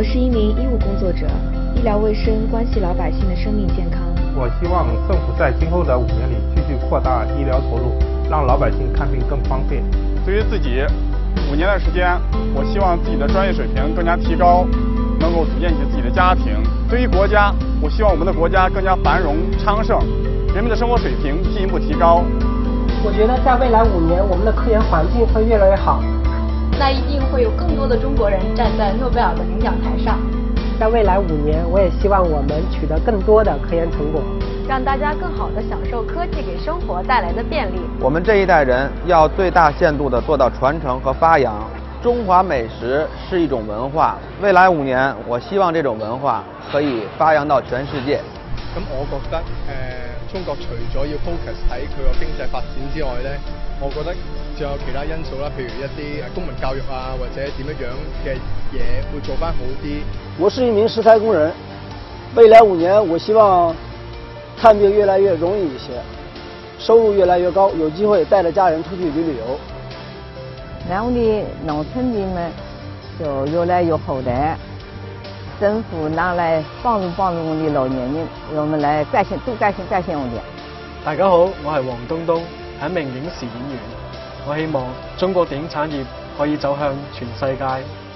是一名医务工作者，医疗卫生关系老百姓的生命健康。我希望政府在今后的五年里继续扩大医疗投入，让老百姓看病更方便。对于自己，五年的时间，我希望自己的专业水平更加提高，能够组建起自己的家庭。对于国家，我希望我们的国家更加繁荣昌盛，人民的生活水平进一步提高。我觉得在未来五年，我们的科研环境会越来越好。那一定会有更多的中国人站在诺贝尔的领奖台上。在未来五年，我也希望我们取得更多的科研成果，让大家更好地享受科技给生活带来的便利。我们这一代人要最大限度地做到传承和发扬中华美食是一种文化。未来五年，我希望这种文化可以发扬到全世界。咁我觉得誒，中國除咗要 focus 喺佢個經濟發展之外咧，我覺得仲有其他因素啦，譬如一啲公民教育啊，或者點樣樣嘅嘢會做翻好啲。我是一名食材工人，未來五年我希望看病越來越容易一些，收入越來越高，有機會帶着家人出去旅旅遊。然後呢，農村人們就越來越後代。政府拿来帮助帮助我的老年人，我們來改善多改善改善我哋。大家好，我系黄东东，系一名影视演员。我希望中国电影产业可以走向全世界，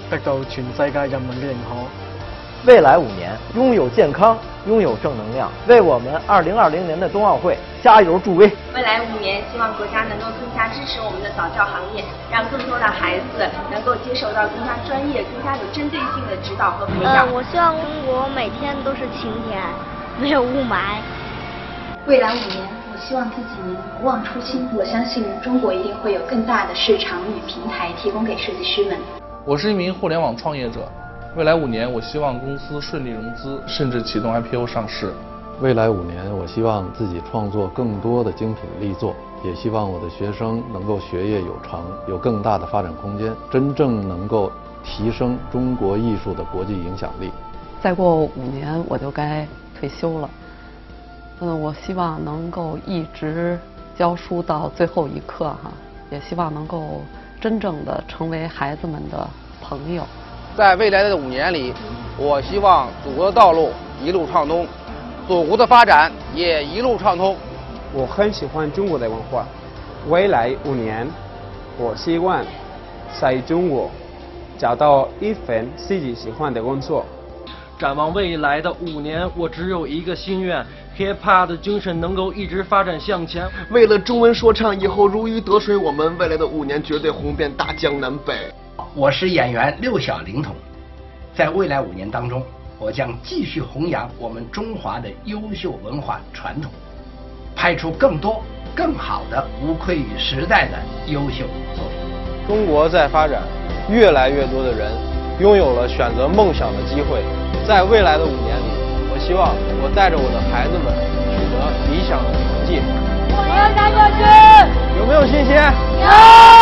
得到全世界人民嘅认可。未来五年，拥有健康，拥有正能量，为我们二零二零年的冬奥会加油助威。未来五年，希望国家能够更加支持我们的早教行业，让更多的孩子能够接受到更加专业、更加有针对性的指导和培养。呃，我希望中国每天都是晴天，没有雾霾。未来五年，我希望自己能不忘初心。我相信中国一定会有更大的市场与平台提供给设计师们。我是一名互联网创业者。未来五年，我希望公司顺利融资，甚至启动 IPO 上市。未来五年，我希望自己创作更多的精品力作，也希望我的学生能够学业有成，有更大的发展空间，真正能够提升中国艺术的国际影响力。再过五年我就该退休了，嗯，我希望能够一直教书到最后一刻哈，也希望能够真正的成为孩子们的朋友。在未来的五年里，我希望祖国的道路一路畅通，祖国的发展也一路畅通。我很喜欢中国的文化，未来五年，我希望在中国找到一份自己喜欢的工作。展望未来的五年，我只有一个心愿：hiphop 的精神能够一直发展向前。为了中文说唱以后如鱼得水，我们未来的五年绝对红遍大江南北。我是演员六小龄童在未来五年当中我将继续弘扬我们中华的优秀文化传统拍出更多更好的无愧于时代的优秀作品。中国在发展越来越多的人拥有了选择梦想的机会在未来的五年里我希望我带着我的孩子们取得理想的成绩我要拿冠军有没有信心？有。